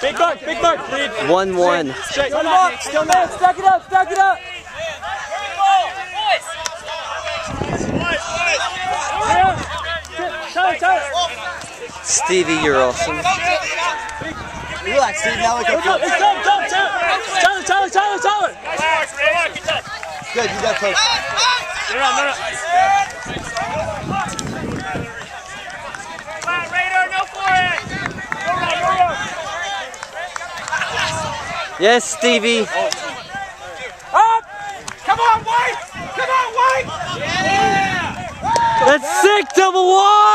Big mark, big mark, lead. 1 1. Straight. Still man, still man. Stack it up, stack it up. Tyler, Tyler. Stevie, you're awesome. Relax, Steve. Now look It's up, up. it's up, Tyler, Tyler, Tyler, Tyler, Tyler. Good, you got close. No, no, no. Yes, Stevie. Up! Come on, White! Come on, White! Yeah! That's sick, double wide!